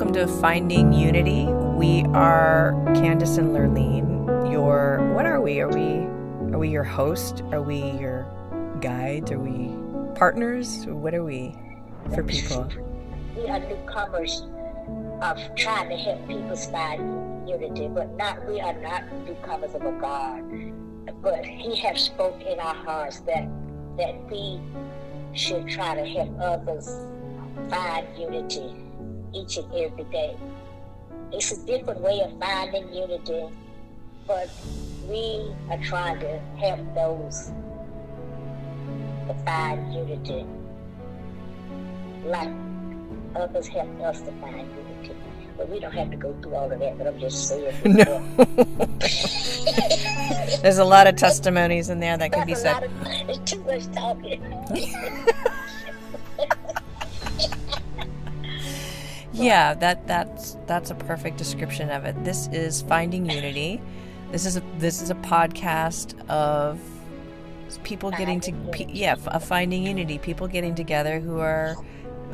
welcome to Finding Unity. We are Candice and Lurlene. Your what are we? Are we are we your host? Are we your guides? Are we partners? What are we for people? We are newcomers of trying to help people find unity, but not we are not newcomers of a God. But He has spoke in our hearts that that we should try to help others find unity each and every day. It's a different way of finding unity, but we are trying to help those to find unity like others help us to find unity. But we don't have to go through all of that, but I'm just saying. No. There's a lot of testimonies in there that can be That's a said. of, it's too much talking. Yeah, that that's that's a perfect description of it. This is finding unity. This is a this is a podcast of people getting to yeah, of finding unity. People getting together who are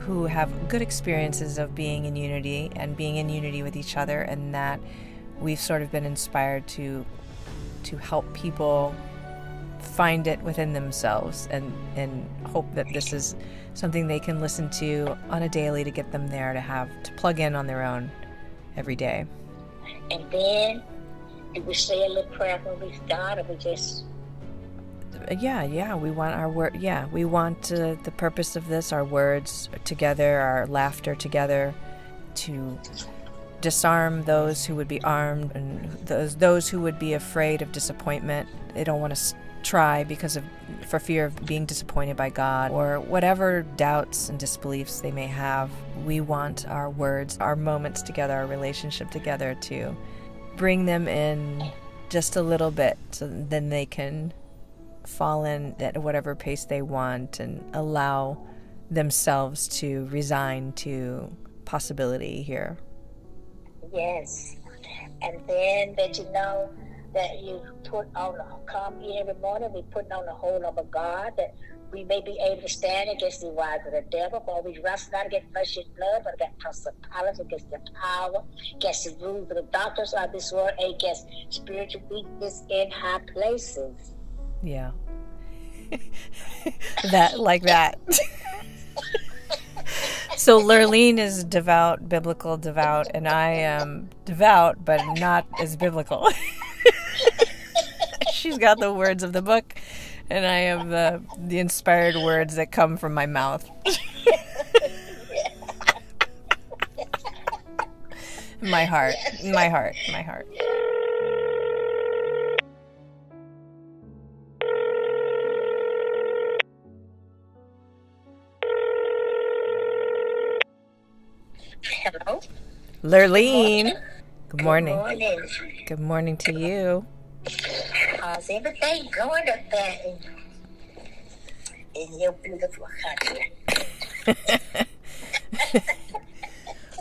who have good experiences of being in unity and being in unity with each other, and that we've sort of been inspired to to help people find it within themselves and and hope that this is something they can listen to on a daily to get them there to have to plug in on their own every day. and then do we say a little prayer when we start, or we just Yeah, yeah, we want our word. Yeah, we want uh, the purpose of this, our words together, our laughter together, to disarm those who would be armed and those those who would be afraid of disappointment. They don't want to try because of for fear of being disappointed by God or whatever doubts and disbeliefs they may have. We want our words, our moments together, our relationship together to bring them in just a little bit so then they can fall in at whatever pace they want and allow themselves to resign to possibility here. yes, and then that you know that you put on the come every morning. We put on the whole of God that we may be able to stand against the wiles of the devil. For we wrestle not against flesh and blood, but against principalities, against the power, against the rules of the doctors of this world, and against spiritual weakness in high places. Yeah. that like that. so Lurlene is devout, biblical devout, and I am devout but not as biblical. She's got the words of the book, and I have the the inspired words that come from my mouth. my heart, my heart, my heart. Lurlene. Good morning. Morning. Good morning to you. How's everything going up there in, in your beautiful country?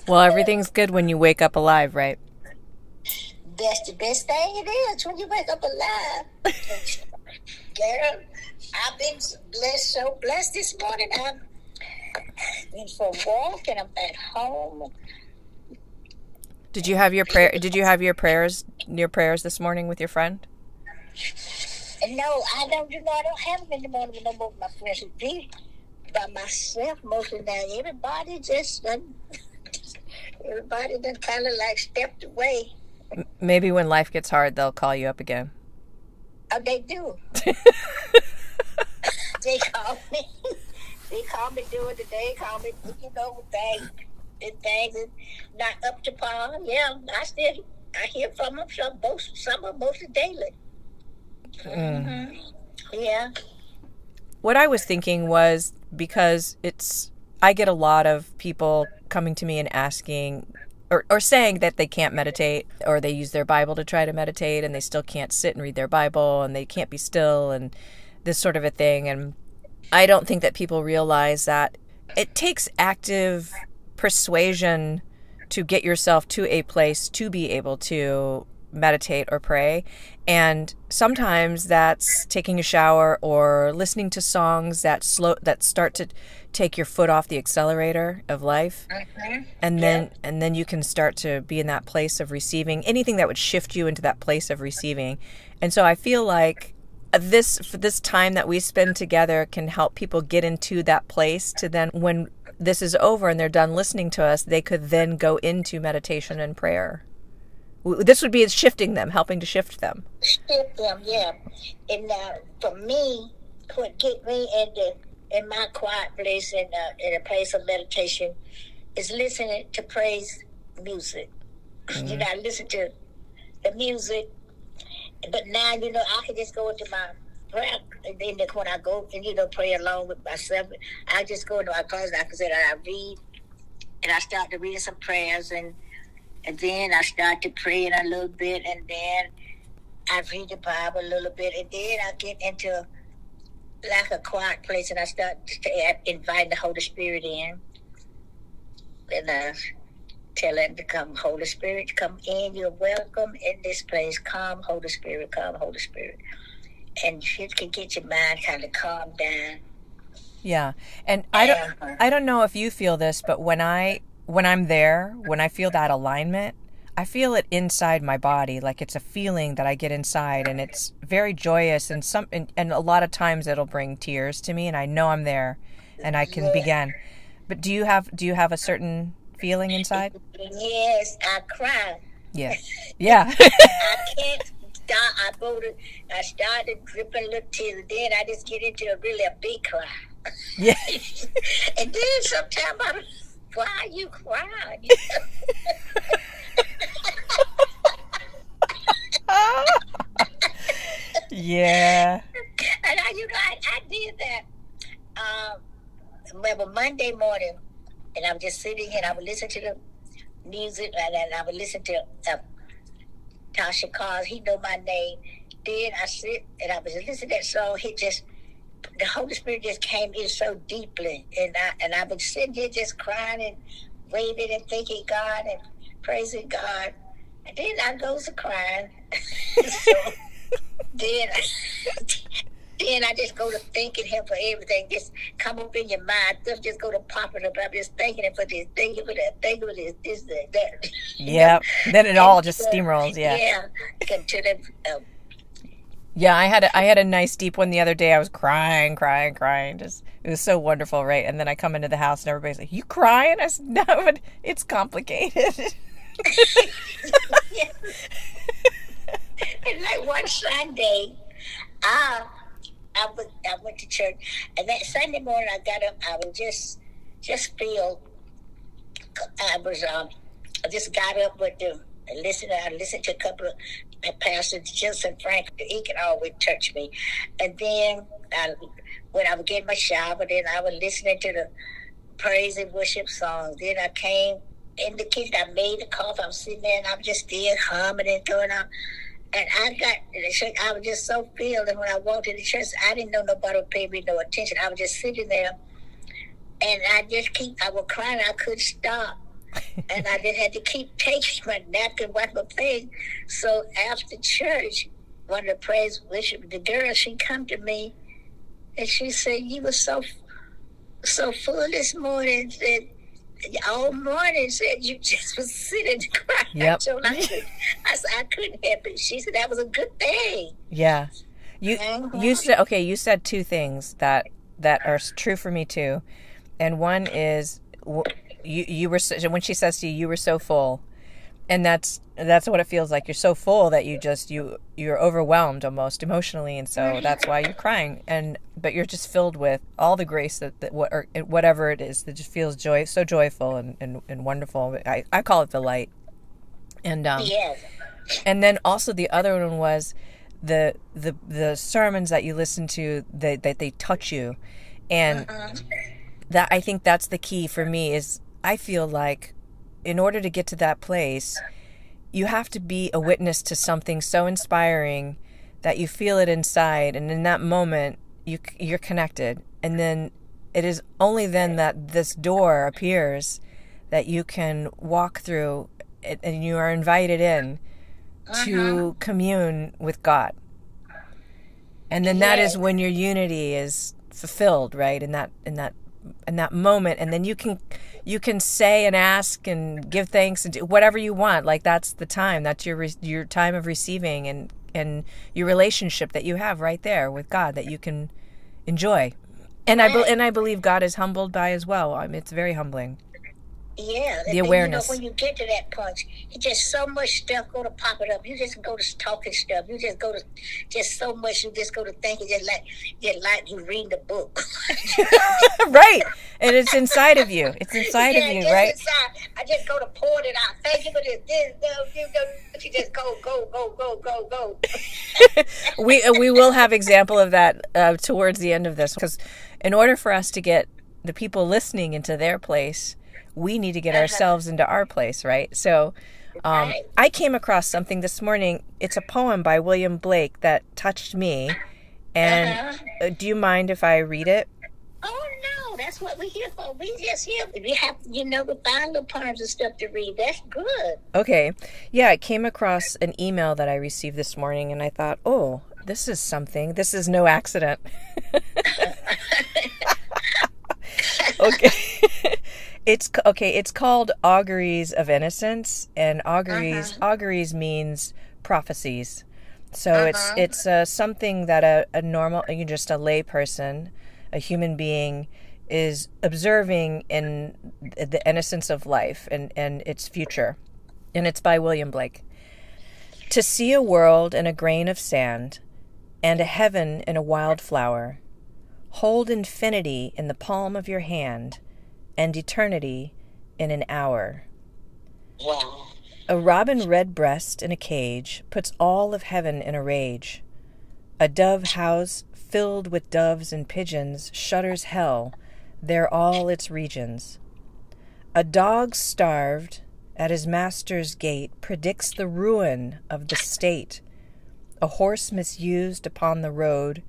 Well, everything's good when you wake up alive, right? That's the best thing it is when you wake up alive. Girl, I've been blessed, so blessed this morning. I've been for a walk and I'm at home. Did you have your prayer? Did you have your prayers, your prayers this morning with your friend? No, I don't, you know, I don't have them in the morning with no more my friends who be by myself mostly now. Everybody just done, everybody done kind of like stepped away. Maybe when life gets hard, they'll call you up again. Oh, they do. they call me. They call me during the day. Call me, you know, things, and things is not up to par. Yeah, I still I hear from them some most some of mostly daily. hmm Yeah. What I was thinking was because it's, I get a lot of people coming to me and asking, or, or saying that they can't meditate, or they use their Bible to try to meditate, and they still can't sit and read their Bible, and they can't be still, and this sort of a thing. And I don't think that people realize that it takes active persuasion to get yourself to a place to be able to meditate or pray. And sometimes that's taking a shower or listening to songs that slow that start to take your foot off the accelerator of life Mm-hmm. and then and then you can start to be in that place of receiving anything that would shift you into that place of receiving and so i feel like this this time that we spend together can help people get into that place to then when this is over and they're done listening to us they could then go into meditation and prayer this would be shifting them helping to shift them shift them, yeah. And uh, for me, what get me into in my quiet place in uh, in a place of meditation is listening to praise music. You know, I listen to the music, but now you know I can just go into my prayer. And then when I go and you know pray along with myself, I just go into my closet. I can say that I read, and I start to read some prayers and. And then I start to pray in a little bit, and then I read the Bible a little bit, and then I get into like a quiet place, and I start to invite the Holy Spirit in, and uh, tell him to come, Holy Spirit, come in. You're welcome in this place. Come, Holy Spirit, come, Holy Spirit, and you can get your mind kind of calm down. Yeah. And I don't uh-huh. I don't know if you feel this, but when I when I'm there, when I feel that alignment, I feel it inside my body, like it's a feeling that I get inside and it's very joyous and some and, and a lot of times it'll bring tears to me and I know I'm there and I can begin. But do you have do you have a certain feeling inside? Yes, I cry. Yeah. Yeah. I can't stop. I to, I started dripping little tears. Then I just get into a really a big cry. yeah. and then sometimes I, why are you crying? Yeah. and I, you know, I, I did that. Um, remember Monday morning, and I'm just sitting and I would listen to the music, and then I would listen to uh, Tasha Cobbs. He know my name. Then I sit and I was listening to that song. He just the Holy Spirit just came in so deeply, and I and I've been sitting here just crying and waving and thanking God and praising God. And then I goes to crying. so then, then I just go to thanking Him for everything. Just come up in your mind. Stuff just go to popping up. I'm just thanking Him for this, thanking Him for that, thanking Him for this, this, that. that. Yep. Then it all just uh, steamrolls, yeah. Yeah. The, uh, Yeah, I had a, I had a nice deep one the other day. I was crying, crying, crying. Just it was so wonderful, right? And then I come into the house and everybody's like, "You crying?" I said, "No, but it's complicated." And like one Sunday, I I went, I went to church, and that Sunday morning I got up. I was just just feel. I was um I just got up with the and listened. I listened to a couple of pastors, Jensen Frank. He could always touch me, and then I, when I would get my shower, then I was listening to the praise and worship songs. Then I came in the kitchen. I made the coffee. I'm sitting there, and I'm just still humming and going on. And I got the church. I was just so filled. And when I walked in the church, I didn't know nobody would pay me no attention. I was just sitting there, and I just keep. I was crying. I couldn't stop, and I just had to keep taking my napkin, wipe my face. So after church, one of the praise worship, the girl, she come to me, and she said, "You were so so full this morning." Said all morning said you just was sitting crying. Yep. So I, could, I said I couldn't help it. She said that was a good thing. yeah, you Mhm. you said okay. You said two things that that are true for me too, and one is you you were so, when she says to you, "You were so full," and that's that's what it feels like. You're so full that you just you you're overwhelmed almost emotionally, and so that's why you're crying. And but you're just filled with all the grace that, that what or whatever it is that just feels joy so joyful and and, and wonderful. I I call it the light. And um Yes. and then also the other one was the the the sermons that you listen to that that they touch you and that I think that's the key for me is I feel like in order to get to that place you have to be a witness to something so inspiring that you feel it inside and in that moment you you're connected and then it is only then that this door appears that you can walk through it, and you are invited in to uh-huh. commune with God. And then that is when your unity is fulfilled, right? In that in that in that moment and then you can you can say and ask and give thanks and do whatever you want. Like that's the time. That's your your time of receiving and and your relationship that you have right there with God that you can enjoy. And I and I believe God is humbled by as well. I mean, it's very humbling yeah, the awareness. you know, when you get to that point, it's just so much stuff go to pop it up. You just go to talking stuff. You just go to just so much. You just go to thinking, just like just like you read the book. right, and it's inside of you. It's inside yeah, of you, right? Inside. I just go to pour it out. Thank you for this. This, this, this. You just go, go, go, go, go, go. we uh, we will have example of that uh, towards the end of this because in order for us to get the people listening into their place we need to get uh-huh. ourselves into our place, right? So um. I came across something this morning. It's a poem by William Blake that touched me. And uh-huh. Uh, do you mind if I read it? Oh no, that's what we're here for. We just here. We have, you know, we find little poems and stuff to read. That's good. Okay, yeah, I came across an email that I received this morning, and I thought, oh, this is something. This is no accident. okay. It's okay. It's called auguries of innocence, and auguries uh-huh. auguries means prophecies. So uh-huh. it's it's uh, something that a, a normal, you just a lay person, a human being, is observing in the innocence of life and and its future, and it's by William Blake. To see a world in a grain of sand, and a heaven in a wild flower, hold infinity in the palm of your hand and eternity in an hour. Wow. A robin redbreast in a cage puts all of heaven in a rage. A dove house filled with doves and pigeons shudders hell, there all its regions. A dog starved at his master's gate predicts the ruin of the state. A horse misused upon the road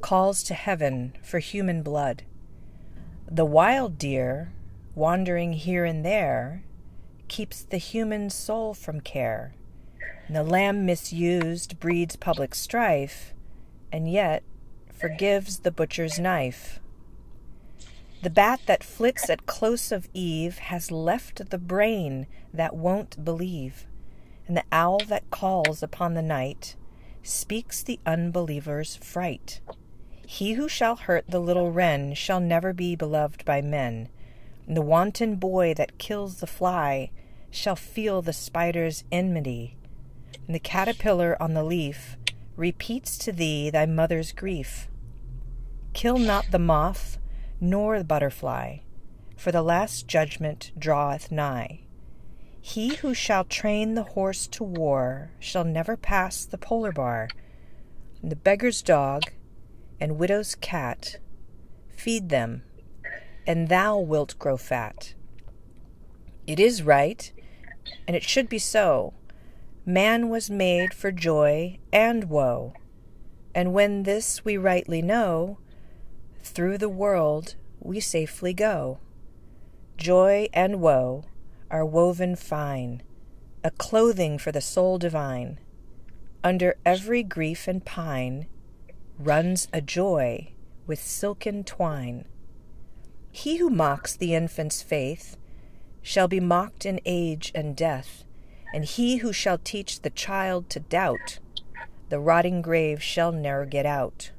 calls to heaven for human blood. The wild deer, wandering here and there, keeps the human soul from care. The lamb misused breeds public strife, and yet forgives the butcher's knife. The bat that flits at close of eve has left the brain that won't believe, and the owl that calls upon the night speaks the unbeliever's fright. He who shall hurt the little wren shall never be beloved by men. The wanton boy that kills the fly shall feel the spider's enmity. The caterpillar on the leaf repeats to thee thy mother's grief. Kill not the moth nor the butterfly, for the last judgment draweth nigh. He who shall train the horse to war shall never pass the polar bar. The beggar's dog and widow's cat, feed them, and thou wilt grow fat. It is right, and it should be so. Man was made for joy and woe, and when this we rightly know, through the world we safely go. Joy and woe are woven fine, a clothing for the soul divine. Under every grief and pine, runs a joy with silken twine. He who mocks the infant's faith shall be mocked in age and death, and he who shall teach the child to doubt, the rotting grave shall ne'er get out.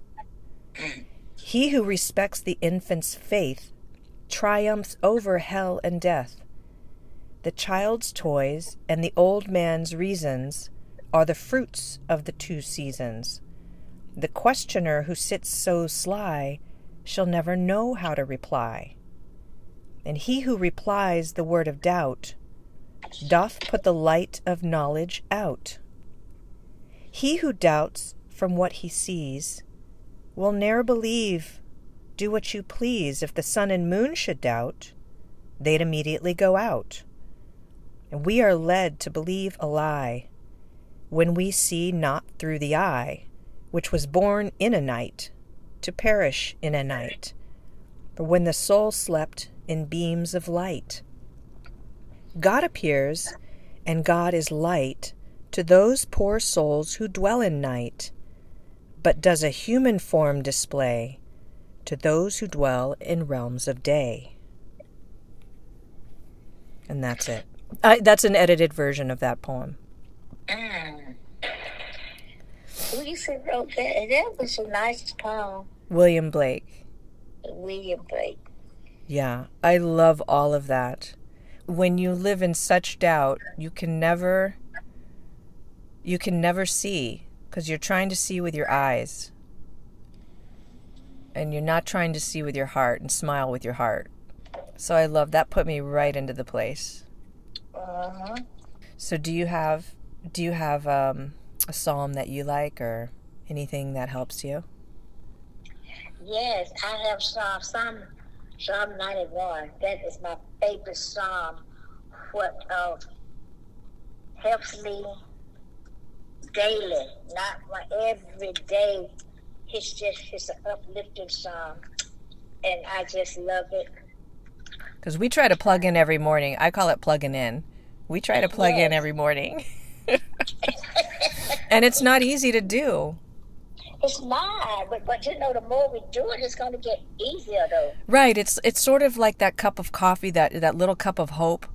He who respects the infant's faith triumphs over hell and death. The child's toys and the old man's reasons are the fruits of the two seasons. The questioner who sits so sly shall never know how to reply. And he who replies the word of doubt doth put the light of knowledge out. He who doubts from what he sees will ne'er believe. Do what you please. If the sun and moon should doubt, they'd immediately go out. And we are led to believe a lie when we see not through the eye which was born in a night, to perish in a night, for when the soul slept in beams of light. God appears, and God is light to those poor souls who dwell in night, but does a human form display to those who dwell in realms of day. And that's it. I, that's an edited version of that poem. Mm. Lisa wrote that. and That was a nice poem. William Blake. William Blake. Yeah, I love all of that. When you live in such doubt, you can never you can never see because you're trying to see with your eyes. And you're not trying to see with your heart and smile with your heart. So I love that put me right into the place. Uh-huh. So do you have do you have um, a psalm that you like or anything that helps you? Yes, I have Psalm Psalm Psalm 91. That is my favorite psalm. What uh, helps me daily, not my every day. It's just it's an uplifting psalm, and I just love it. Because we try to plug in every morning. I call it plugging in. We try to plug in every morning. and it's not easy to do. It's not, but but you know, the more we do it, it's going to get easier though. Right. It's it's sort of like that cup of coffee, that that little cup of hope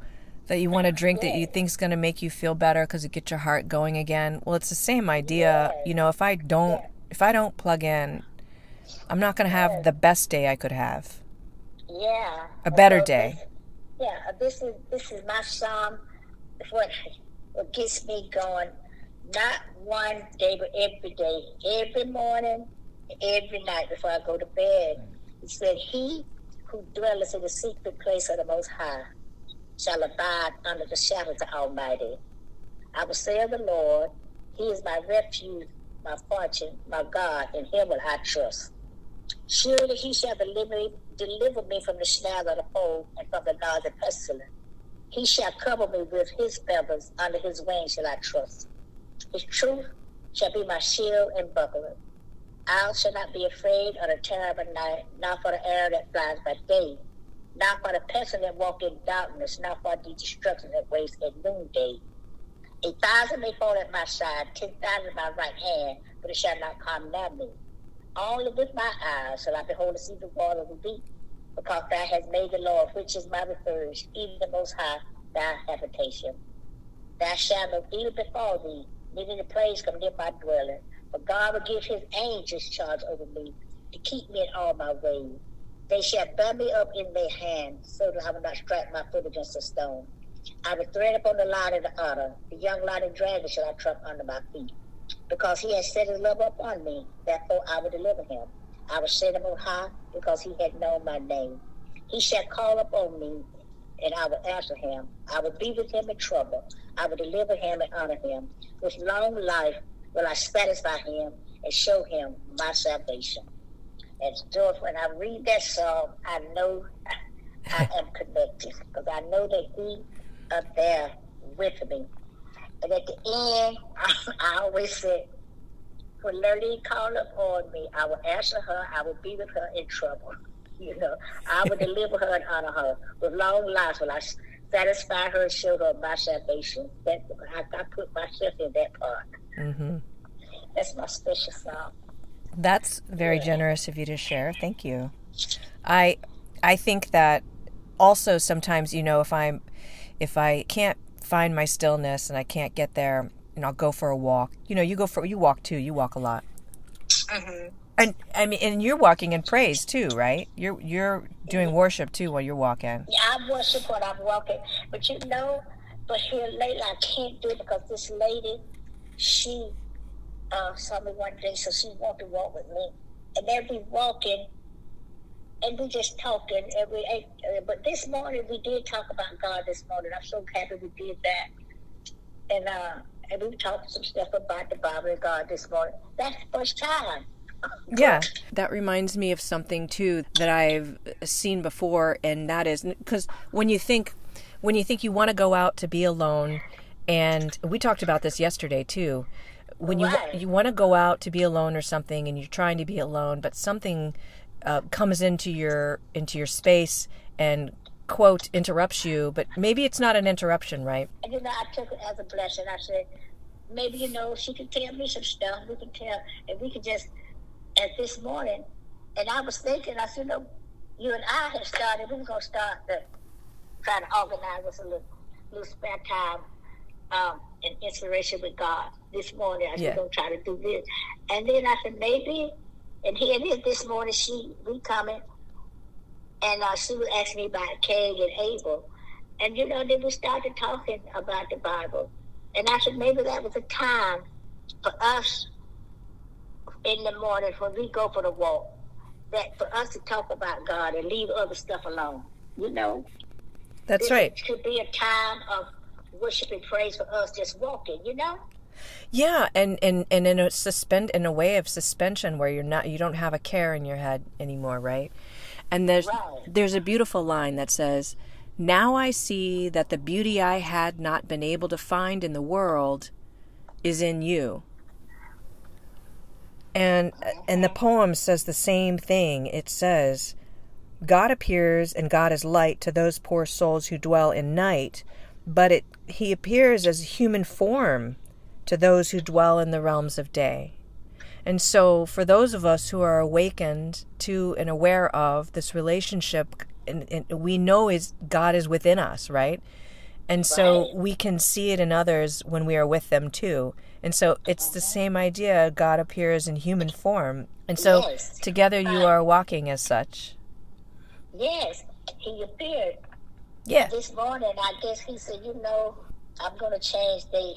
that you want to drink that you think's going to make you feel better because it gets your heart going again. Well, it's the same idea. You know, if I don't if I don't plug in, I'm not going to have the best day I could have. Yeah. A better So day. this- Yeah, this is this is my psalm. What what gets me going? Not one day, but every day, every morning, every night before I go to bed. He said, "He who dwelleth in the secret place of the Most High shall abide under the shadow of the Almighty." I will say of the Lord, He is my refuge, my fortune, my God. In Him will I trust. Surely he shall deliver me, deliver me from the snare of the foe and from the noisy pestilence. He shall cover me with his feathers, under his wings shall I trust. His truth shall be my shield and buckler. I shall not be afraid of the terror of night, nor for the arrow that flies by day, nor for the pestilence that walk in darkness, nor for the destruction that wastes at noonday. A thousand may fall at my side, ten thousand at my right hand, but it shall not come near me. Only with my eyes shall I behold the sea of water of the deep, because thou hast made the Lord, which is my refuge, even the Most High, thy habitation. Thou shalt no evil befall thee, the plagues come near my dwelling. For God will give his angels charge over me, to keep me in all my ways. They shall bear me up in their hands, so that I will not strike my foot against a stone. I will tread upon the lion and the otter, the young lion and dragon shall I trample under my feet because he has set his love upon me, therefore I will deliver him. I will set him on high, because he had known my name. He shall call upon me, and I will answer him. I will be with him in trouble. I will deliver him and honor him. With long life will I satisfy him and show him my salvation. And so when I read that song, I know I am connected, because I know that he up there with me. And at the end, I, I always say, when Lurlene called upon me, I will answer her. I will be with her in trouble. You know, I will deliver her and honor her. With long lives will I satisfy her and show her my salvation. That I, I put myself in that part. Mm-hmm. That's my special song. That's very generous of you to share. Thank you. I I think that also sometimes you know if I'm if I can't find my stillness and I can't get there and I'll go for a walk. You know, you go for you walk too. You walk a lot. Mm-hmm. And I mean and you're walking in praise too, right? You're you're doing worship too while you're walking. Yeah, I worship while I'm walking. But you know, but here lately I can't do it because this lady, she uh, saw me one day, so she wanted to walk with me. And then we walking, and we just talking. And we, ate, uh, but this morning we did talk about God this morning. I'm so happy we did that. And uh, and we talked some stuff about the Bible and God this morning. That's the first time. Yeah, that reminds me of something too that I've seen before, and that is because when you think when you think you want to go out to be alone, and we talked about this yesterday too. When you Right. you want to go out to be alone or something, and you're trying to be alone, but something uh, comes into your into your space and quote interrupts you, but maybe it's not an interruption, right? And you know, I took it as a blessing. I said, maybe you know, she can tell me some stuff. We can tell, and we can just. As this morning, And I was thinking, I said, no, you and I had started, we were going to start the, try to organize us a little, little spare time um, and inspiration with God this morning. I said, Yeah. going to try to do this. And then I said, maybe, and here it is this morning, she, we coming, and uh, she was asking me about Cain and Abel. And, you know, then we started talking about the Bible. And I said, maybe that was a time for us in the morning when we go for the walk, that for us to talk about God and leave other stuff alone. You know, That's This right. Could be a time of worship and praise for us just walking. You know, Yeah, and, and, and in a suspend in a way of suspension where you're not you don't have a care in your head anymore, right? And there's Right. there's a beautiful line that says, "Now I see that the beauty I had not been able to find in the world is in you." And and the poem says the same thing. It says, God appears and God is light to those poor souls who dwell in night, but it he appears as human form to those who dwell in the realms of day. And so for those of us who are awakened to and aware of this relationship and, and we know is God is within us, right? And so Right. we can see it in others when we are with them too. And so it's the same idea. God appears in human form. And so Yes. together you are walking as such. yes, He appeared Yeah. this morning. I guess He said, you know, I'm going to change the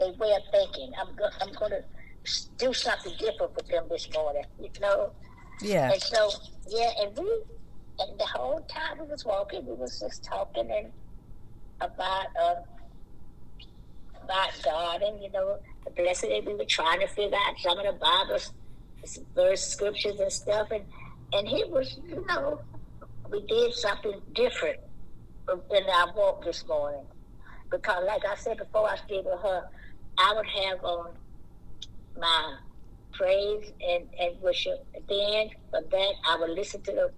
the way of thinking. I'm go- I'm going to do something different with them this morning. You know. Yeah. And so, yeah, and we, and the whole time we was walking, we was just talking and about uh, about God and you know the blessing that we were trying to figure out some of the Bible's verse scriptures and stuff, and and he was, you know, we did something different in our walk this morning because, like I said before, I stayed with her, I would have on my praise and, and worship. Then from that, I would listen to the,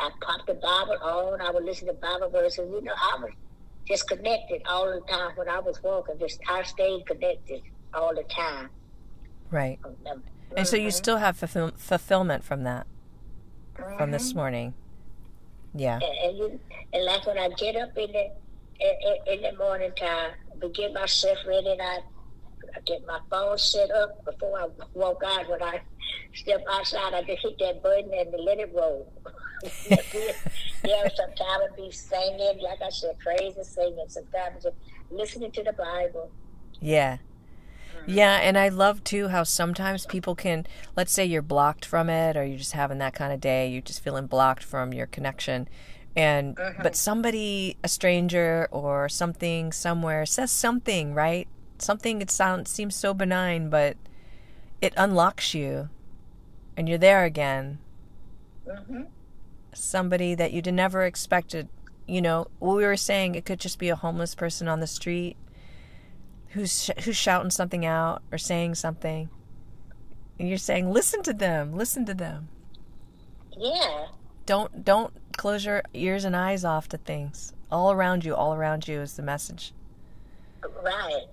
I pop the Bible on, I would listen to Bible verses. You know, I was just connected all the time when I was walking. Just I stayed connected all the time. Right. And so you Mhm. still have fulfill- fulfillment from that, from this Mhm. morning. Yeah. And, and you, and like when I get up in the in, in- in the morning time, to get myself ready, and I, I get my phone set up before I walk out. When I step outside, I just hit that button and let it roll. yeah, sometimes I'd be singing, like I said, praise and singing. Sometimes just listening to the Bible. Yeah. Yeah, and I love too how sometimes people can, let's say you're blocked from it or you're just having that kind of day, you're just feeling blocked from your connection. And but somebody, a stranger or something somewhere says something, right? Something it sounds seems so benign, but it unlocks you and you're there again. hmm Somebody that you would never expected, you know, we were saying it could just be a homeless person on the street who's sh- who's shouting something out or saying something. And you're saying listen to them listen to them. Yeah, don't don't close your ears and eyes off to things. All around you all around you is the message. Right.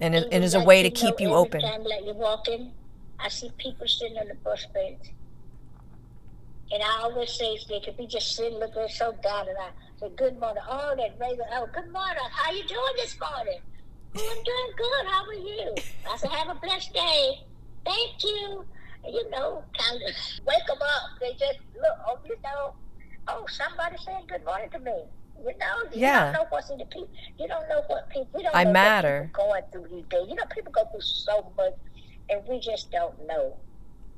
and it, and is a way to keep you open. Time like you walk in, I see people sitting on the bus bench. And I always say they could be just sitting looking so down and I say, Good morning. Oh, that regular oh, good morning. How you doing this morning? Oh, I'm doing good. How are you? I said, Have a blessed day. Thank you. And, you know, kind of wake them up. They just look, oh, you know, oh, somebody saying good morning to me. You know, you Yeah. don't know what's in the people. You don't know what people. We don't I matter. going through these days. You know, people go through so much, and we just don't know.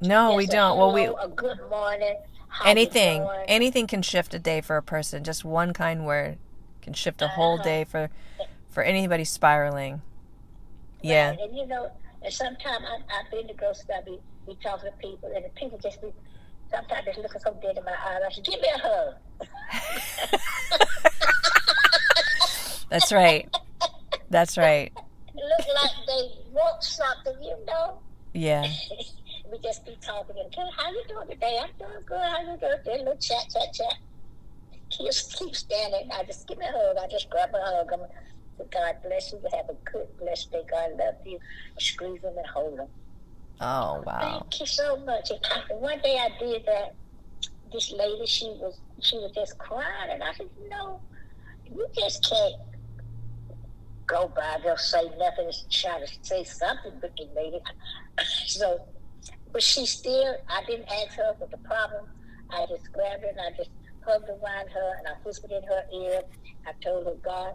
No we Just don't well we a good morning. anything anything can shift a day for a person just one kind word can shift a whole Uh-huh. day for for anybody spiraling yeah And you know, and sometimes I, I've been to grocery store, I be, be talking to people, and the people just be, sometimes just looking so dead in my eyes. I said, give me a hug. that's right that's right look like they want something, you know. yeah we just be talking and "Hey, how you doing today? I'm doing good. How you doing? Then little chat, chat, chat. He Just keep standing. I just give me a hug. I just grab a hug. I'm, God bless you. Have a good, blessed day. God love you. Squeeze them and hold them. Oh wow. Thank you so much. And one day I did that. This lady, she was she was just crying, and I said, you know, you just can't go by. They'll say nothing. Try to say something, made it. So, but she still. I didn't ask her what the problem. I just grabbed her and I just hugged around her and I whispered in her ear. I told her, God,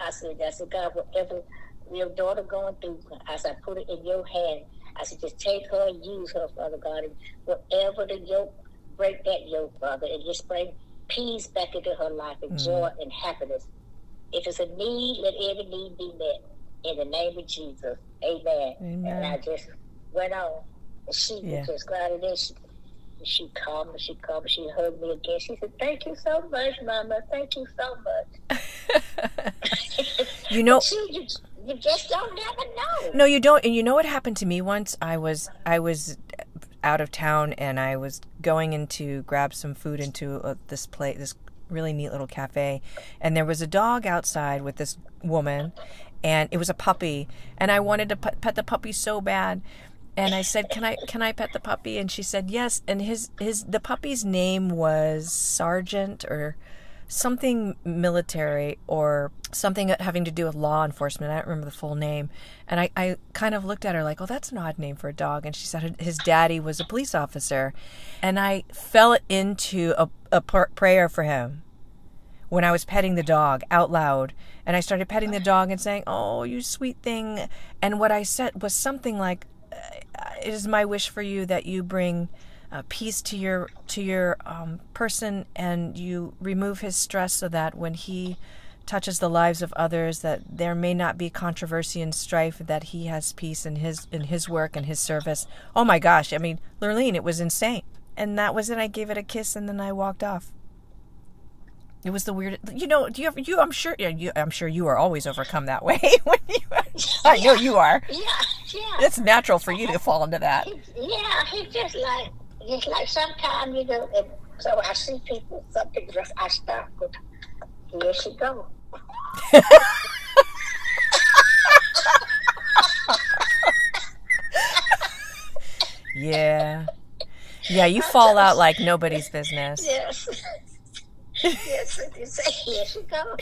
I said, I said, God, whatever your daughter going through, I said, put it in your hand. I said, just take her and use her, Father God, and whatever the yoke, break that yoke, Father, and just bring peace back into her life and mm-hmm. joy and happiness. If it's a need, let every need be met. In the name of Jesus. Amen. Amen. And I just went on. She Yeah. was just glad it is. She, she called me, she called me, she hugged me again. She said, Thank you so much, Mama. Thank you so much. you know, But you, you, you just don't never know. No, you don't. And you know what happened to me once? I was I was out of town and I was going in to grab some food into uh, this place, this really neat little cafe, and there was a dog outside with this woman, and it was a puppy, and I wanted to pet, pet the puppy so bad. And I said, "Can I can I pet the puppy?" And she said, "Yes." And his his the puppy's name was Sergeant or something military or something having to do with law enforcement. I don't remember the full name. And I, I kind of looked at her like, oh, that's an odd name for a dog. And she said his daddy was a police officer. And I fell into a, a pr- prayer for him when I was petting the dog out loud. And I started petting the dog and saying, oh, you sweet thing. And what I said was something like, it is my wish for you that you bring uh, peace to your to your um, person and you remove his stress so that when he touches the lives of others that there may not be controversy and strife that he has peace in his in his work and his service. Oh my gosh i mean lurlene it was insane. And that was it. I gave it a kiss and then i walked off it was the weird you know do you ever you i'm sure yeah, you, i'm sure you are always overcome that way when you i know you are Yeah, yeah. it's natural for you to fall into that Yeah, he just like, just like sometimes, you know, and so I see people, something just, I start but here she go. Yeah. Yeah, you fall out like nobody's business. Yes. Yes, and you say, here she go.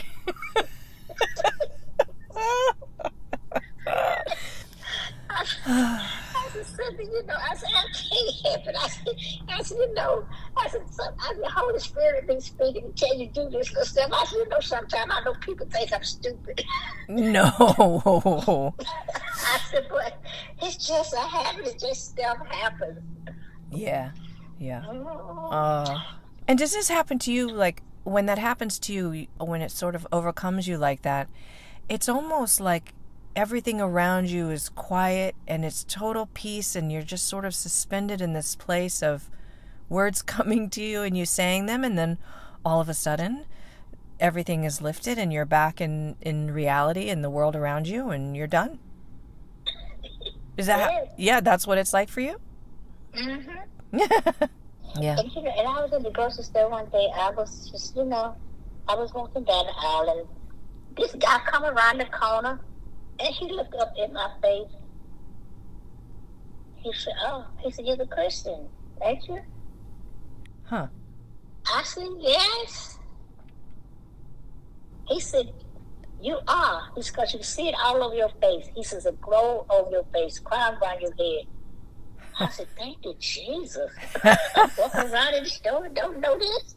I said, something, you know, I said, I can't help it. I said, I said, you know, I said, some, I said, Holy Spirit be speaking and tell you do this little stuff. I said, you know, sometimes I know people think I'm stupid. No. I said, but it's just a habit. It just stuff happens. Yeah. Yeah. Oh, Uh, and does this happen to you like when that happens to you when it sort of overcomes you like that? It's almost like everything around you is quiet and it's total peace and you're just sort of suspended in this place of words coming to you and you saying them and then all of a sudden everything is lifted and you're back in in reality in the world around you and you're done. Is that how, yeah, that's what it's like for you? mm-hmm. yeah. And, and I was in the grocery store one day. I was just, you know, I was walking down the aisle, and this guy come around the corner, and he looked up in my face. He said, "Oh," he said, "You're a Christian, ain't you?" Huh. I said, "Yes." He said, "You are." He said, "Because you see it all over your face." He says, "A glow over your face, crown around your head." I said, "Thank you, Jesus." I'm walking around in the store and don't know this.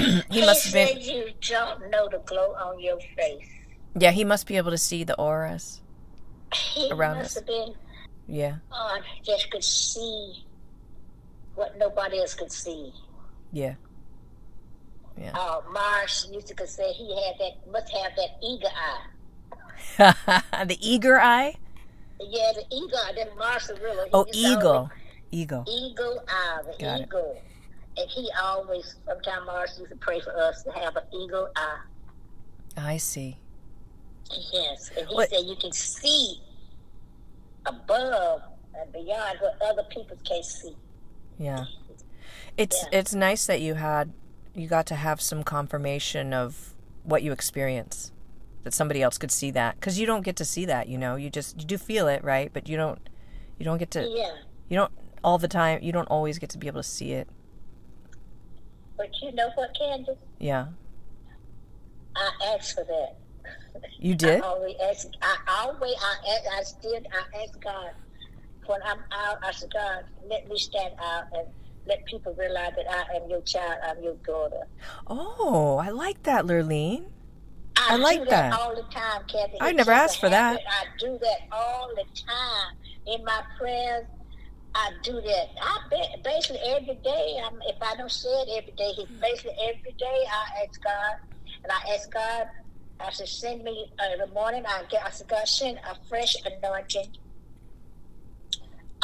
he must have been said you don't know the glow on your face. Yeah, he must be able to see the auras. He Around must us. have been Yeah, on, just could see what nobody else could see. yeah. Yeah. Uh, Mars used to say he had that, must have that eager eye. the eager eye? Yeah, the eagle. Then Mars really. he Oh, eagle. Eagle. Eagle eye, the Got it. eagle. And he always, sometimes Mars used to pray for us to have an eagle eye. I see. Yes, and he What- said you can see above and beyond what other people can't see. Yeah. It's Yeah. it's nice that you had you got to have some confirmation of what you experience that somebody else could see that because you don't get to see that you know you just you do feel it right but you don't you don't get to Yeah. you don't all the time you don't always get to be able to see it But you know what, Candice? yeah I asked for that. you did I always ask. I always. I ask, I still. I ask God when I'm out. I said, God, let me stand out and let people realize that I am your child. I'm your daughter. oh i like that lurlene I do like that. all the time, Kathy. I never asked for that. I do that all the time in my prayers. I do that. I bet basically every day. I'm, if I don't say it every day, he basically every day I ask God, and I ask God. I said, send me uh, in the morning. I get. I said, God, send a fresh anointing.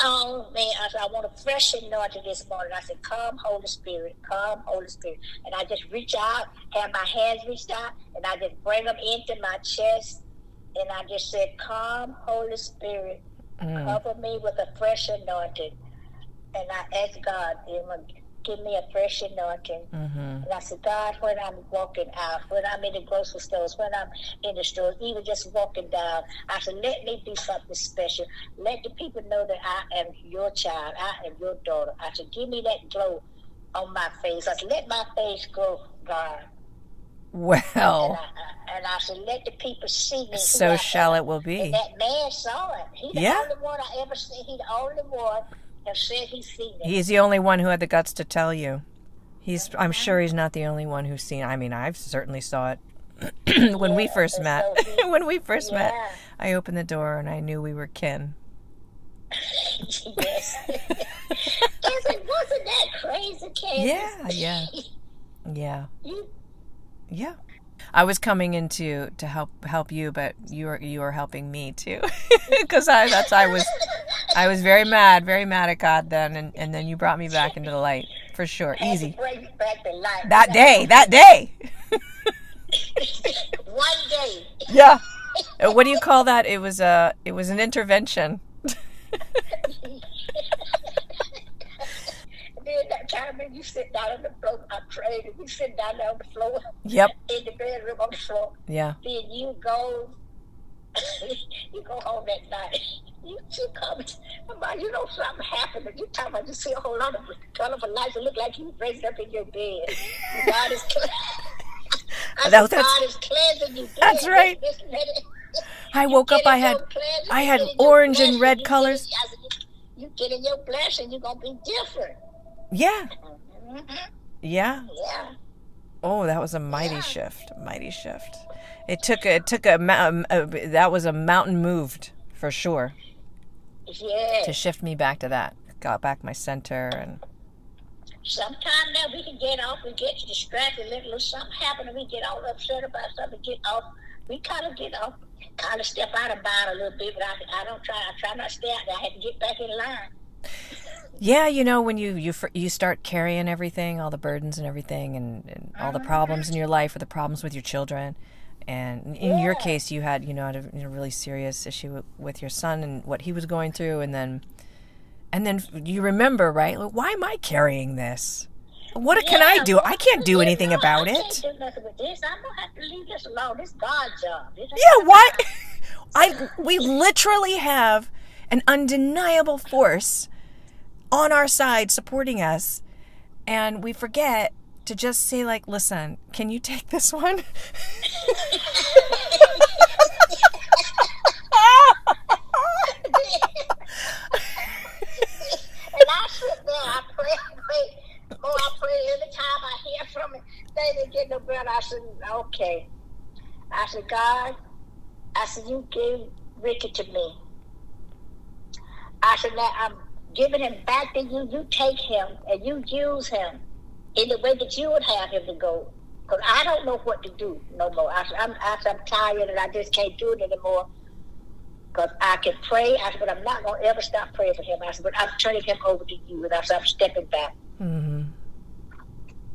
Oh man, I said, I want a fresh anointing this morning. I said, Come, Holy Spirit, come, Holy Spirit. And I just reach out, have my hands reached out, and I just bring them into my chest. And I just said, Come, Holy Spirit, Mm. cover me with a fresh anointing. And I asked God, give me a fresh anointing. mm-hmm. And I said, God, when I'm walking out, when I'm in the grocery stores, when I'm in the stores, even just walking down, I said, let me be something special. Let the people know that I am your child. I am your daughter. I said, give me that glow on my face. I said, let my face glow, God. And well I, and I said, let the people see me. so shall it will And be that man saw it. He the only one I ever seen. He's the only one that said he seen it. he's the only one who had the guts to tell you he's i'm sure he's not the only one who's seen i mean i've certainly saw it when we first met so when we first met i opened the door and i knew we were kin yes. I said, wasn't that crazy, Candice? Yeah, yeah. Yeah. You, Yeah. I was coming in to to help help you, but you were you were helping me too, because I that's I was I was very mad, very mad at God then, and and then you brought me back into the light for sure, had easy. bring you back to life. That day, that day. One day. Yeah. Uh, What do you call that? It was a it was an intervention. that time when you sit down on the floor, I prayed, and you sit down there on the floor, Yep. in the bedroom on the floor. Yeah. Then you go, you go home that night. You you come, about you know something happened. And you talking about you see a whole lot of colorful lights. It look like you raised up in your bed. God is. I That- said, that's- God is cleansing you. That's dead. right. This- this- this- I woke up. I had I had get in your orange and red colors. in- I said, you- You get in your blessing, you're gonna be different. Yeah. Mhm. Yeah. Yeah. Oh, that was a mighty Yeah. shift. Mighty shift. It took a, it took a, mou- a that was a mountain moved for sure Yeah. to shift me back to that. Got back my center and Sometimes now we can get off, we get distracted, let little something happen, and we get all upset about something, get off. We kind of get off, kind of step out of bounds a little bit, but I, I don't try, I try not to stay out there. I had to get back in line. Yeah, you know when you you you start carrying everything, all the burdens and everything, and, and all the uh-huh. problems in your life or the problems with your children. And in your case, you had you know had a, you know, really serious issue with, with your son and what he was going through, and then and then you remember right? Like, why am I carrying this? What can I do? I can't do anything no, about I it. do this. I'm gonna have to leave this alone. This God's job. This Yeah, why? I we literally have an undeniable force on our side supporting us, and we forget to just say like, "Listen, can you take this one?" and I sit there, I pray, every time I hear from it. They didn't get no better. I said, okay. I said, God, I said, you gave Ricky to me. I said, now I'm giving him back to you. You take him and you use him in the way that you would have him to go. Because I don't know what to do no more. I said, I'm, I said, I'm tired and I just can't do it anymore. Because I can pray, I said, but I'm not going to ever stop praying for him. I said, but I'm turning him over to you. And I said, I'm stepping back. hmm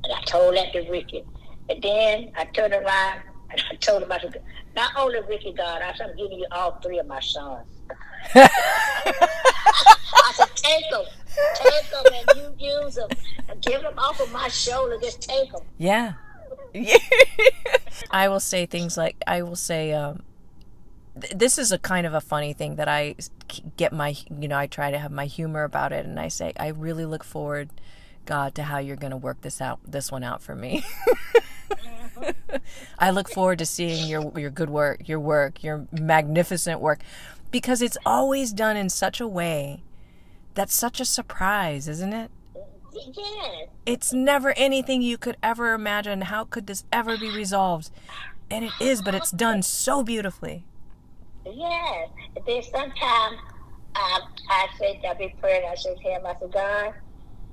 And I told that to Ricky. And then I turned around and I told him, I said, not only Ricky, God, I said, I'm giving you all three of my sons. I said, take them. take them and you use them. Give them off of my shoulder. Just take them. Yeah. I will say things like I will say um, th- this is a kind of a funny thing that I get my you know I try to have my humor about it and I say I really look forward God to how you're going to work this out this one out for me. I look forward to seeing your your good work, your work, your magnificent work because it's always done in such a way that's such a surprise, isn't it? Yeah. It's never anything you could ever imagine. How could this ever be resolved? And it is, but it's done so beautifully. Yes. Then sometimes um, I said, I be praying, I said him, I said, God,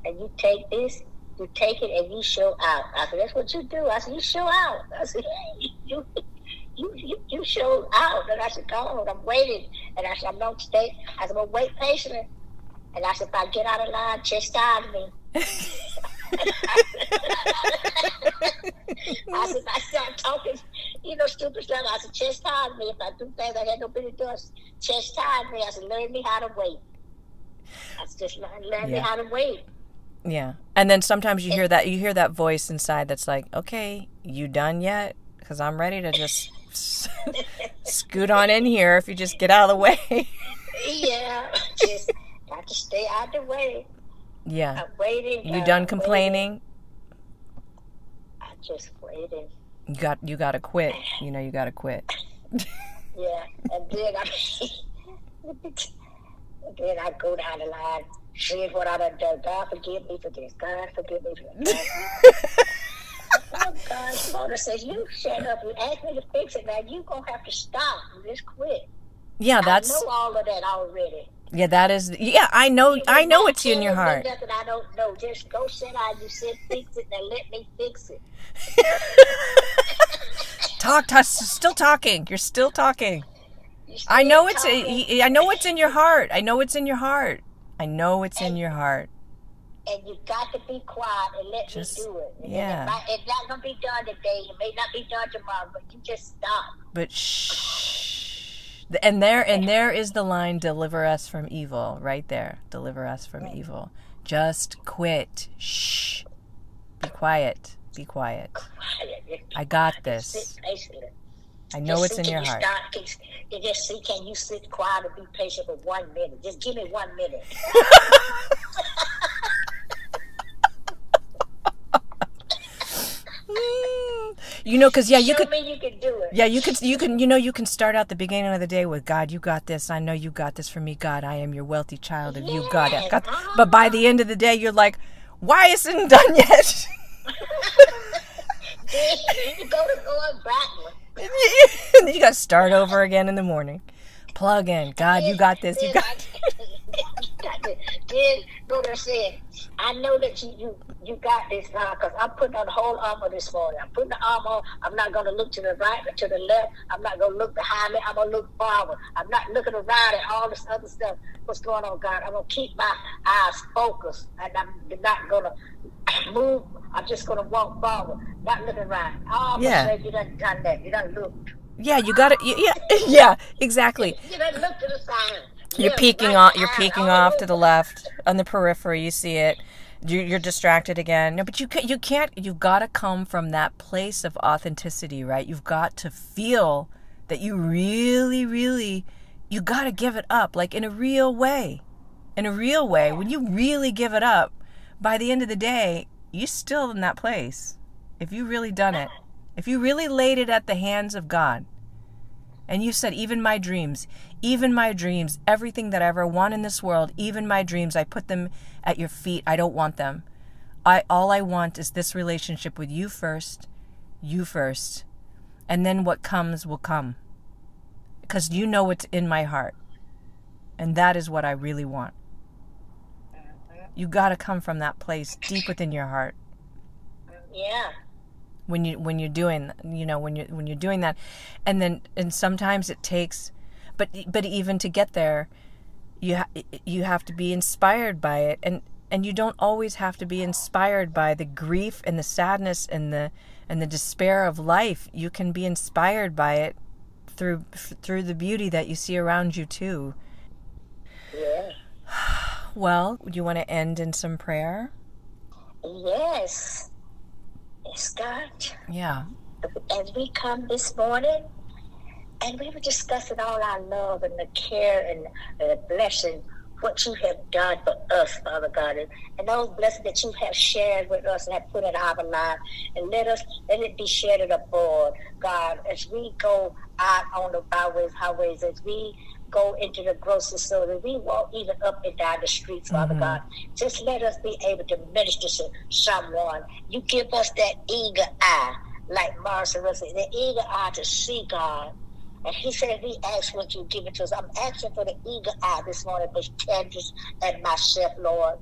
and you take this, you take it and you show out. I said, that's what you do. I said, you show out. I said, you, you, you, you show out. And I said, go God, I'm waiting. And I said, I'm not stay. I said, well, wait patiently. And I said, if I get out of line, chastise me. I said, I start talking, you know, stupid stuff. I said, chastise me. If I do things I had no business doing, chastise me. I said, learn me how to wait. I said, just learn, learn me how to wait. Yeah. And then sometimes you hear that you hear that voice inside that's like, "Okay, you done yet? Cuz I'm ready to just scoot on in here if you just get out of the way." Yeah, just got to stay out of the way. yeah. I'm waiting. You uh, done waiting. complaining? I'm just waiting. You got you got to quit. You know you got to quit. Yeah, and then I, then I go down the line, see what I done done. God forgive me for this. God forgive me for that. Oh God, Mona says you shut up. You asked me to fix it. Now You're gonna have to stop. and Just quit. Yeah, that's. I know all of that already. yeah, that is yeah, I know I know it's in your heart. Nothing I don't know. Just go sit down. You said fix it. Now let me fix it. Talk, talk still talking. You're still talking. I know it's talking. I know it's in your heart. I know it's in your heart. I know it's in your heart. And you've got to be quiet and let Just- me do it. And yeah. It's not gonna be done today. It may not be done tomorrow, but you just stop. But shh. And there and there is the line deliver us from evil right there. Deliver us from evil. Just quit. Shh. Be quiet. Be quiet. Quiet. I got this. I know Just it's see, in your you heart. Start, can, you just see, can you sit quiet and be patient for one minute? Just give me one minute. You know, because yeah, you Show could. you can do it. Yeah, you could. You can. You know, you can start out the beginning of the day with God. You got this. I know you got this for me. God, I am your wealthy child of you. got it. got. But by the end of the day, you're like, why isn't it done yet? You go to going backward. you got to start over again in the morning. Plug in. God, you got this. You got. Then go to say, I know that you you, you got this now because I'm putting on the whole armor this morning. I'm putting the armor. I'm not going to look to the right or to the left. I'm not going to look behind me. I'm going to look forward. I'm not looking around at all this other stuff. What's going on, God? I'm going to keep my eyes focused and I'm not going to move. I'm just going to walk forward, not looking around. Oh, Yeah. you done done that. You done looked. Yeah, you got it. Yeah, yeah, exactly. You done looked to the side. You're peeking right, off. You're peeking off to the left on the periphery. You see it. You- You're distracted again. No, but you can't. You can't. You've got to come from that place of authenticity, right? You've got to feel that you really, really. You got to give it up, like in a real way. In a real way, when you really give it up, by the end of the day, you're still in that place. If you really done it, if you really laid it at the hands of God, and you said, even my dreams, even my dreams, everything that I ever want in this world, even my dreams, I put them at your feet. I don't want them. I all I want is this relationship with you first, you first, and then what comes will come. Because you know what's in my heart. And that is what I really want. You got to come from that place deep within your heart Yeah. When you when you're doing you know when you when you're doing that and then and sometimes it takes but but even to get there you ha- you have to be inspired by it and and you don't always have to be inspired by the grief and the sadness and the and the despair of life you can be inspired by it through through the beauty that you see around you too Yeah. Well, you want to end in some prayer? Yes. God. Yeah. As we come this morning, and we were discussing all our love and the care and the blessing, what you have done for us, Father God, and, and those blessings that you have shared with us and have put in our life, and let us let it be shared abroad, God, as we go out on the byways, highways, as we go into the grocery store, we walk even up and down the streets, Father mm-hmm. God. Just let us be able to minister to someone. You give us that eager eye, like Marcia was saying, the eager eye to see God and he said, we ask what you give it to us. I'm asking for the eager eye this morning for Candice and myself, Lord.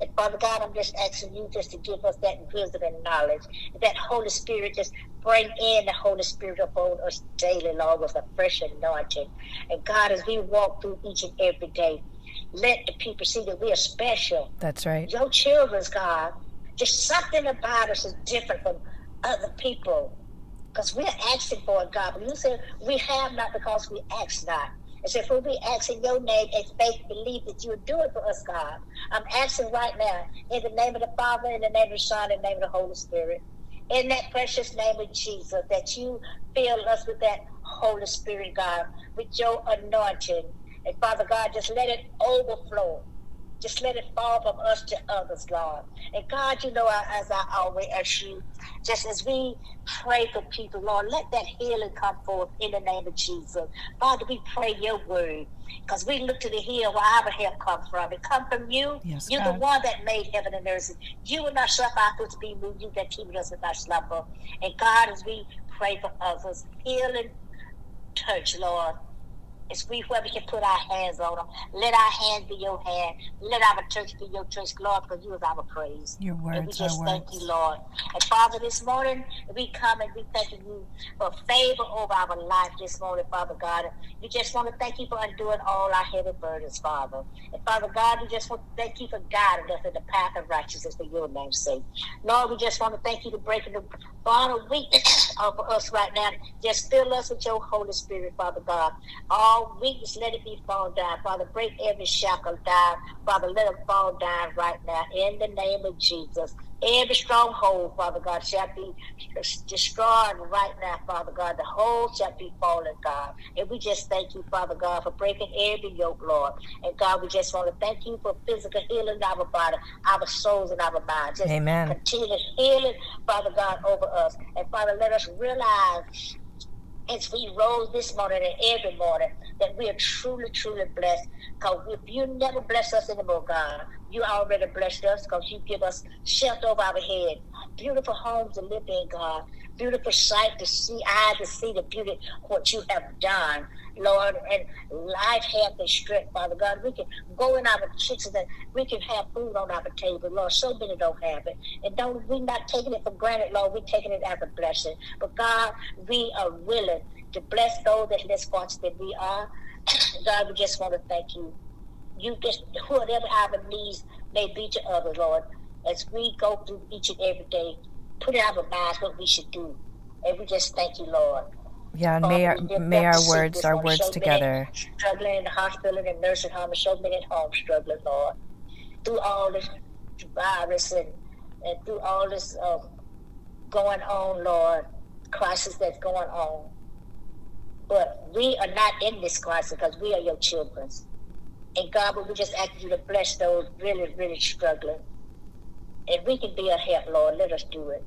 And Father God, I'm just asking you just to give us that wisdom and knowledge. That Holy Spirit just bring in the Holy Spirit upon us daily, Lord, with a fresh anointing. And God, as we walk through each and every day, let the people see that we are special. That's right. Your children's God. Just something about us is different from other people because we're asking for it, God. But you said we have not because we ask not. And so if we ask in your name and faith believe that you will do it for us, God. I'm asking right now in the name of the Father, in the name of the Son, in the name of the Holy Spirit. In that precious name of Jesus, that you fill us with that Holy Spirit, God, with your anointing. And Father God, just let it overflow just let it fall from us to others, Lord. And God, you know, as I always ask you, just as we pray for people, Lord, let that healing come forth in the name of Jesus. Father, we pray your word because we look to the hill where our help comes from. It comes from you. Yes, You're God. the one that made heaven and earth. You will not suffer our foot to be moved. You that keep us in our slumber. And God, as we pray for others, healing touch, Lord it's we where we can put our hands on them. Let our hands be your hand. Let our church be your church, Lord, because you is our praise. Your words and we just thank words. you, Lord. And Father, this morning we come and we thank you for favor over our life this morning, Father God. We just want to thank you for undoing all our heavy burdens, Father. And Father God, we just want to thank you for guiding us in the path of righteousness for your name's sake. Lord, we just want to thank you for breaking the bond of weakness of us right now. Just fill us with your Holy Spirit, Father God. All all weakness, let it be fall down. Father, break every shackle down. Father, let it fall down right now in the name of Jesus. Every stronghold, Father God, shall be destroyed right now, Father God. The whole shall be fallen, God. And we just thank you, Father God, for breaking every yoke, Lord. And God, we just want to thank you for physical healing our body, our souls, and our minds. Just Amen. Continue healing, Father God, over us. And Father, let us realize as we rose this morning and every morning that we are truly, truly blessed. Because if you never bless us anymore, God, you already blessed us because you give us shelter over our head, beautiful homes to live in, God, beautiful sight to see, eyes to see the beauty what you have done. Lord, and life, health, and strength, Father God. We can go in our kitchens and we can have food on our table, Lord. So many don't have it. And don't we're not taking it for granted, Lord. We're taking it as a blessing. But God, we are willing to bless those that less fortunate we are. God, we just want to thank you. You just whatever our needs may be to others, Lord, as we go through each and every day, put in our minds what we should do. And we just thank you, Lord. Yeah, and may our, may our words, our words together. Struggling in the hospital and nursing home, and so many at home struggling, Lord. Through all this virus and, and through all this um, going on, Lord, crisis that's going on. But we are not in this crisis because we are your children. And God, we just ask you to bless those really, really struggling. And we can be a help, Lord. Let us do it.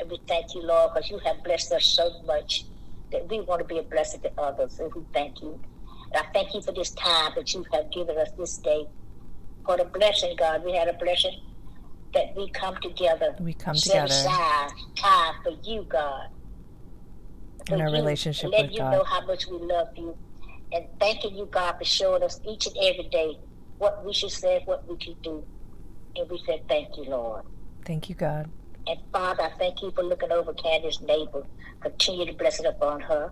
And we thank you, Lord, because you have blessed us so much that we want to be a blessing to others. And we thank you. And I thank you for this time that you have given us this day. For the blessing, God. We had a blessing that we come together. We come together. Aside time for you, God. For In our you, relationship let with you God. know how much we love you. And thanking you, God, for showing us each and every day what we should say, what we should do. And we said, thank you, Lord. Thank you, God. And Father, I thank you for looking over Candice's neighbor. Continue to bless it upon her,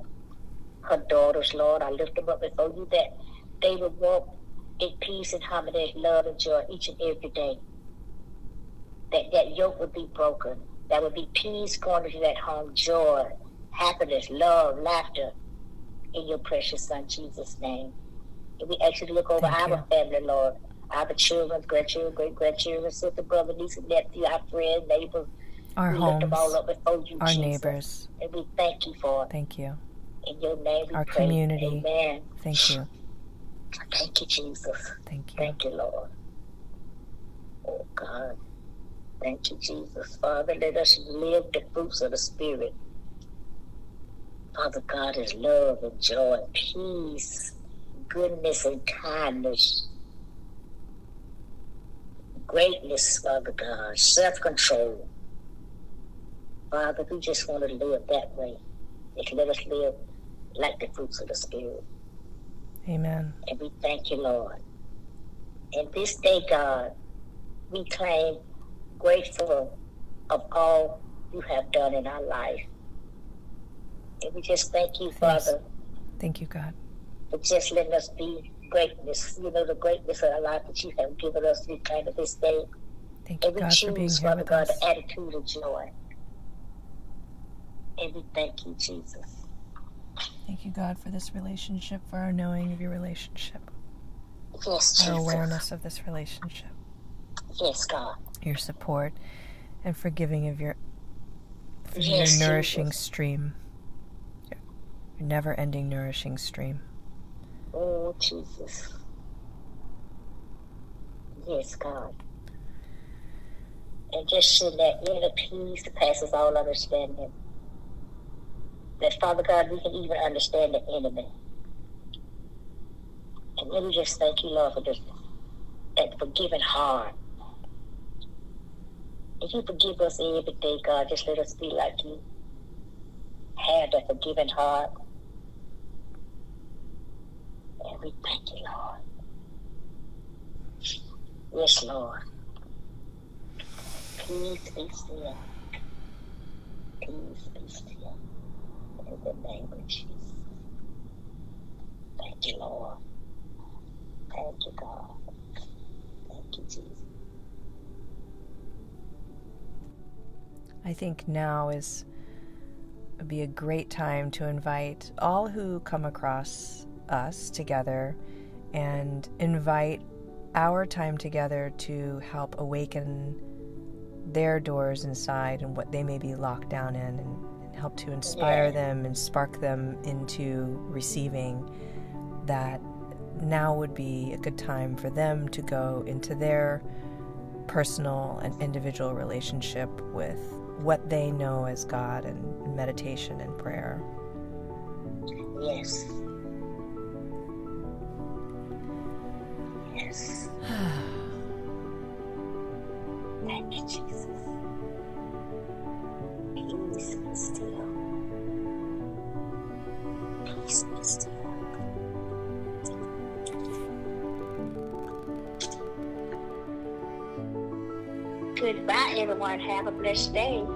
her daughters, Lord. I lift them up before you that they will walk in peace and harmony, love and joy each and every day. That that yoke would be broken. That would be peace going into that home, joy, happiness, love, laughter. In your precious Son Jesus' name. And we actually look over Thank our you. family, Lord, our children, grandchildren, great grandchildren, sister, brother, niece, and nephew, our friends, neighbors. Our we homes. lift them all up before you, our Jesus. neighbors. And we thank you for it. Thank you. In your name we Our pray. community. Amen. Thank you. Thank you, Jesus. Thank you. Thank you, Lord. Oh, God. Thank you, Jesus. Father, let us live the fruits of the Spirit. Father God is love and joy and peace, goodness and kindness, greatness, Father God, self control. Father, we just want to live that way. Just let us live like the fruits of the Spirit. Amen. And we thank you, Lord. And this day, God, we claim grateful of all you have done in our life. And we just thank you. Father, Thank you, God. for just letting us be greatness, you know, the greatness of our life that you have given us. We claim it this day. Thank And we God, for being choose, Father God, us. the attitude of joy. And we thank you, Jesus. Thank you, God, for this relationship, for our knowing of your relationship, Yes, our Jesus. awareness of this relationship, Yes, God. your support, and forgiving of your, Yes, your nourishing Jesus. stream, your never ending nourishing stream. Oh, Jesus. Yes, God. And just send that inner peace that passes all understanding. That, Father God, we can even understand the enemy. And then we just thank you, Lord, for this, that forgiving heart. If you forgive us every day, God, just let us be like you. Have that forgiving heart. And we thank you, Lord. Yes, Lord. Peace be still. Peace be still. In the name of Jesus. Thank you, Lord. Thank you, God. Thank you, Jesus. I think now is would be a great time to invite all who come across us together and invite our time together to help awaken their doors inside and what they may be locked down in and, and help to inspire Yeah. them and spark them into receiving that now would be a good time for them to go into their personal and individual relationship with what they know as God and meditation and prayer. Yes. Yes. elas têm